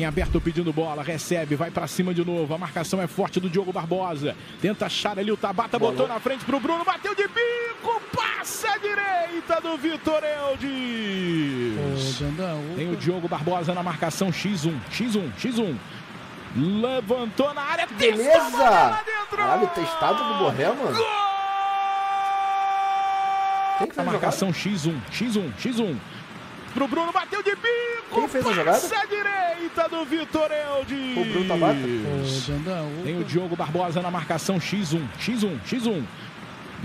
Em aberto pedindo bola, recebe, vai pra cima de novo. A marcação é forte do Diogo Barbosa. Tenta achar ali o Tabata, botou na frente pro Bruno, bateu de bico, passa a direita do Vitor Eldes. Tem o Diogo Barbosa na marcação X1, X1, X1. Levantou na área, Beleza! Caralho, testado do Borré, mano. Quem que a marcação X1, X1, X1. Pro Bruno, bateu de bico. Quem fez a jogada? Passa a direita do Vitor Eldes. O Bruno Tabata? Tem o Diogo Barbosa na marcação X1, X1, X1.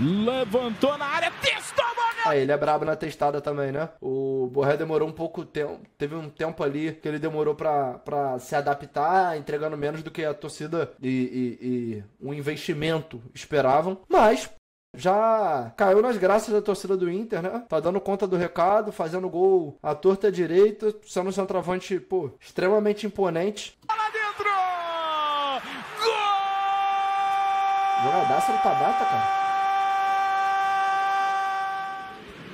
Levantou na área, testou. Ah, ele é brabo na testada também, né? O Borré demorou um pouco tempo. Teve um tempo ali que ele demorou pra, pra se adaptar, entregando menos do que a torcida e, e, e um investimento esperavam. Mas já caiu nas graças da torcida do Inter, né? Tá dando conta do recado, fazendo gol à torta direita, sendo um centroavante, pô, extremamente imponente. Lá dentro! Gol! Jogadaça do Tabata, cara.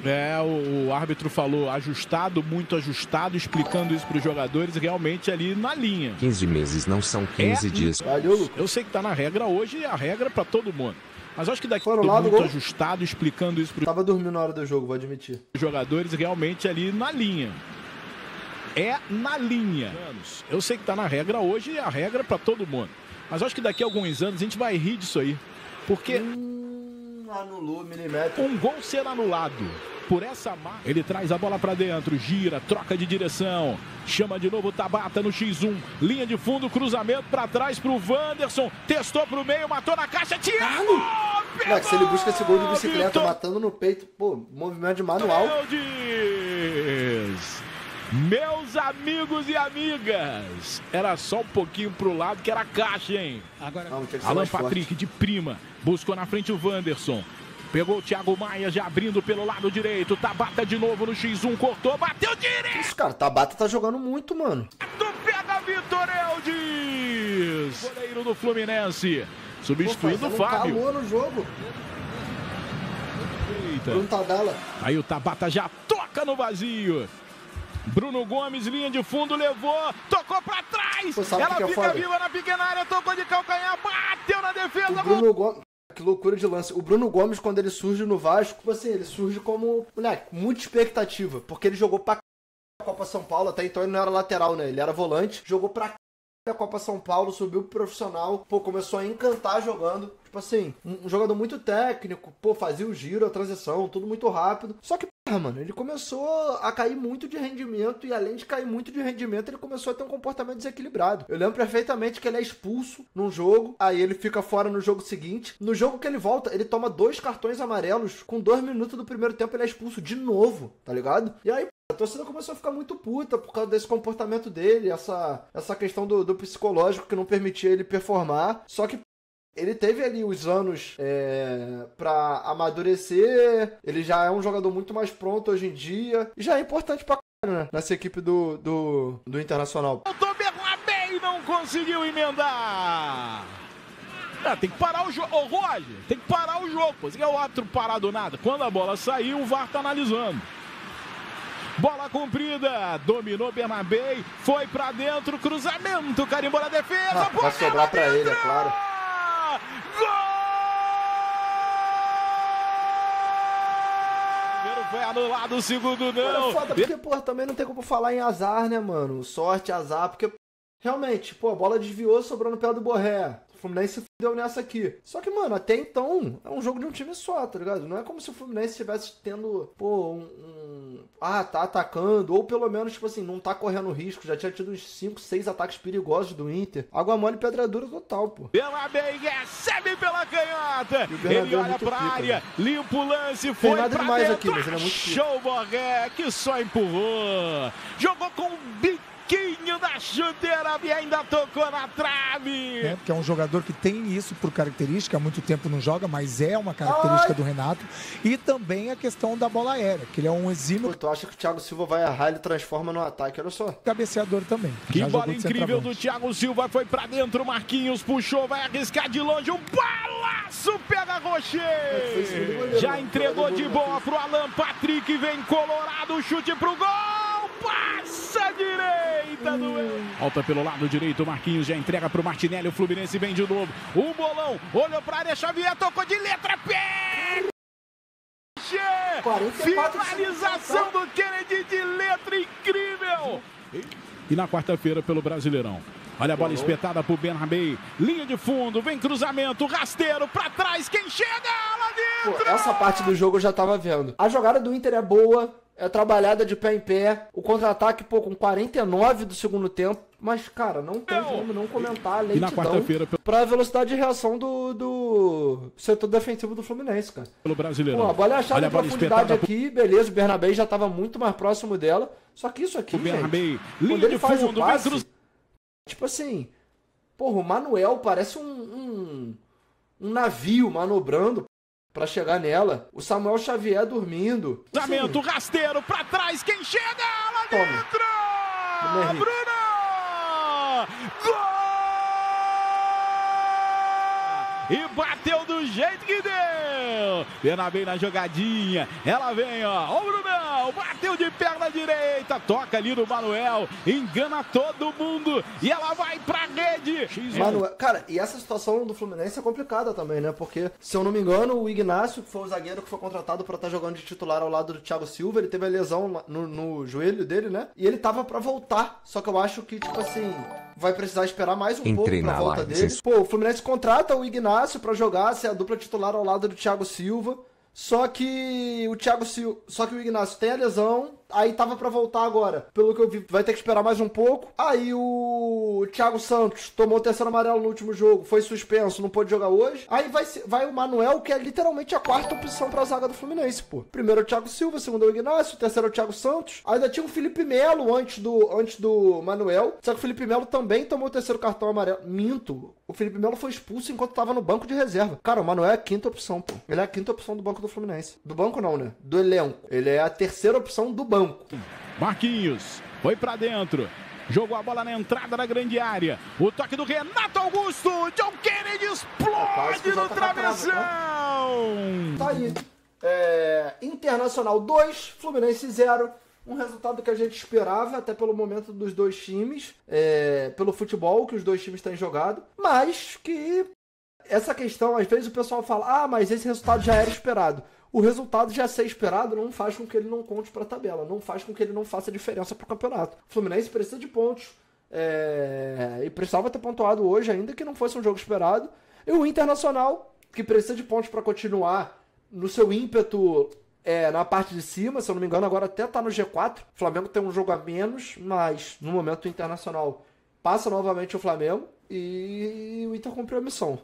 É, o, o, árbitro falou ajustado, muito ajustado, explicando isso para os jogadores, realmente ali na linha. 15 meses não são 15 É, dias. Valeu, Lucas. Eu sei que tá na regra hoje e a regra para todo mundo. Mas acho que daqui tudo lado, muito gol? ajustado, explicando isso para Tava dormindo na hora do jogo, vou admitir. os jogadores, realmente ali na linha. É na linha. Eu sei que tá na regra hoje e a regra para todo mundo. Mas acho que daqui a alguns anos a gente vai rir disso aí. Porque Hum, anulou milimétrico. um gol ser anulado por essa marca. Ele traz a bola para dentro, gira, troca de direção, chama de novo o Tabata no X1, linha de fundo, cruzamento para trás pro Wanderson, testou pro meio, matou na caixa, Thiago! Moleque, se ele busca esse gol de bicicleta Vitor matando no peito, pô, movimento de manual. Meus amigos e amigas, era só um pouquinho pro lado que era caixa, hein? Não, que ser Alan mais forte. Patrick de prima, buscou na frente o Wanderson. Pegou o Thiago Maia já abrindo pelo lado direito. Tabata de novo no X1, cortou, bateu direto. Isso, cara, Tabata tá jogando muito, mano. Pega Vitor Eldes. Goleiro do Fluminense. Substituindo o um Fábio. calor no jogo. Eita. Bruno Tadala. Aí o Tabata já toca no vazio. Bruno Gomes, linha de fundo, levou, tocou pra trás. Pô, Ela é fica foda? viva na pequena área, tocou de calcanhar, bateu na defesa. O Bruno Gomes. Que loucura de lance. O Bruno Gomes, quando ele surge no Vasco, tipo assim, ele surge como, moleque, muita expectativa. Porque ele jogou pra Copa São Paulo, até então ele não era lateral, né? Ele era volante, jogou pra c... a Copa São Paulo, subiu pro profissional, pô, começou a encantar jogando. Tipo assim, um, um jogador muito técnico, pô, fazia o giro, a transição, tudo muito rápido. Só que, porra, mano, ele começou a cair muito de rendimento e além de cair muito de rendimento, ele começou a ter um comportamento desequilibrado. Eu lembro perfeitamente que ele é expulso num jogo, aí ele fica fora no jogo seguinte. No jogo que ele volta, ele toma dois cartões amarelos, com dois minutos do primeiro tempo ele é expulso de novo, tá ligado? E aí, a torcida começou a ficar muito puta por causa desse comportamento dele, essa, essa questão do, do psicológico que não permitia ele performar. Só que ele teve ali os anos é, para amadurecer, ele já é um jogador muito mais pronto hoje em dia, e já é importante pra caralho, né? Nessa equipe do, do, do Internacional. Voltou e não conseguiu emendar. Ah, tem que parar o jogo. Ô, Roger, tem que parar o jogo. Você quer o árbitro parar do nada? Quando a bola saiu, o VAR tá analisando. Bola comprida, dominou Bernabé, foi pra dentro, cruzamento, carimbou na defesa. Ah, vai sobrar pra ele, é claro. Gol! Primeiro foi anulado, o segundo não. é foda, porque, pô, também não tem como falar em azar, né, mano? Sorte, azar, porque realmente, pô, a bola desviou, sobrou no pé do Borré. O Fluminense se fudeu nessa aqui. Só que, mano, até então, é um jogo de um time só, tá ligado? Não é como se o Fluminense estivesse tendo, pô, um, um- Ah, tá atacando, ou pelo menos, tipo assim, não tá correndo risco. Já tinha tido uns 5, 6 ataques perigosos do Inter. Água mole e pedra dura total, pô. Bernabé recebe pela canhota. Ele é olha muito pra pica, área, velho. limpa o lance, foi nada pra demais dentro. aqui, mas ele é muito. Show Borré, que só empurrou. Jogou com o biquinho da chuteira e ainda tocou na trave. né? Porque é um jogador que tem isso por característica, há muito tempo não joga, mas é uma característica do Renato. E também a questão da bola aérea, que ele é um exímio Pô, tu acha que o Thiago Silva vai errar, ele transforma no ataque, olha só. cabeceador também. Que Já bola incrível do. Thiago Silva, foi pra dentro, Marquinhos puxou, vai arriscar de longe, um balaço, pega Rocher. Já entregou de boa pro Alan Patrick, vem colorado, chute pro gol, direita do Volta pelo lado direito, Marquinhos já entrega pro Martinelli, o Fluminense vem de novo. O bolão, olhou pra área, Xavier tocou de letra pé. Finalização do Kennedy de letra incrível. E na quarta-feira pelo Brasileirão. Olha a bola espetada pro Bernabé. Linha de fundo, vem cruzamento, rasteiro pra trás. Quem chega lá dentro? Pô, essa parte do jogo eu já tava vendo. A jogada do Inter é boa, é trabalhada de pé em pé. O contra-ataque, pô, com 49 do segundo tempo. Mas, cara, não tem como não comentar a lentidão quarta-feira, pra velocidade de reação do, do setor defensivo do Fluminense, cara. Pelo brasileiro. Pô, a bola é achada em profundidade aqui, beleza. O Bernabé já tava muito mais próximo dela. Só que isso aqui, o Bernabé, quando ele de faz fundo, o passe, tipo assim, porra, o Manuel parece um, um, um navio manobrando para chegar nela. O Samuel Xavier dormindo. Cruzamento, rasteiro pra trás, quem chega lá dentro? Bruno! Gol! E bateu do jeito que deu. Pena bem na jogadinha. Ela vem, ó. O Brunão bateu de perna direita. Toca ali no Manuel. Engana todo mundo. E ela vai pra rede. Manuel, cara, e essa situação do Fluminense é complicada também, né? Porque, se eu não me engano, o Ignacio, que foi o zagueiro que foi contratado para estar tá jogando de titular ao lado do Thiago Silva, ele teve a lesão no, no joelho dele, né? E ele tava para voltar. Só que eu acho que, tipo assim vai precisar esperar mais um Entrei pouco pra volta dele. Pô, o Fluminense contrata o Ignacio para jogar, ser a dupla titular ao lado do Thiago Silva. Só que o Thiago Silva, só que o Ignacio tem a lesão, aí tava para voltar agora. Pelo que eu vi, vai ter que esperar mais um pouco. Aí o Thiago Santos tomou o terceiro amarelo no último jogo, foi suspenso, não pôde jogar hoje. Aí vai, vai o Manuel, que é literalmente a quarta opção pra zaga do Fluminense, pô. Primeiro é o Thiago Silva, segundo é o Ignacio, terceiro é o Thiago Santos. Ainda tinha o Felipe Melo antes do, antes do Manuel. Só que o Felipe Melo também tomou o terceiro cartão amarelo. Minto. O Felipe Melo foi expulso enquanto tava no banco de reserva. Cara, o Manuel é a quinta opção, pô. Ele é a quinta opção do banco do Fluminense. Do banco não, né? Do elenco. Ele é a terceira opção do banco. Marquinhos foi para dentro. Jogou a bola na entrada da grande área. O toque do Renato Augusto. John Kennedy explode no tá travessão. Né? Tá aí. É, Internacional 2, Fluminense 0. Um resultado que a gente esperava, até pelo momento dos dois times, é, pelo futebol que os dois times têm jogado, mas que essa questão, às vezes o pessoal fala, ah, mas esse resultado já era esperado o resultado já ser esperado não faz com que ele não conte para a tabela, não faz com que ele não faça diferença para o campeonato. O Fluminense precisa de pontos é... e precisava ter pontuado hoje, ainda que não fosse um jogo esperado. E o Internacional, que precisa de pontos para continuar no seu ímpeto é, na parte de cima, se eu não me engano, agora até está no G4. O Flamengo tem um jogo a menos, mas no momento Internacional passa novamente o Flamengo e o Inter cumpriu a missão.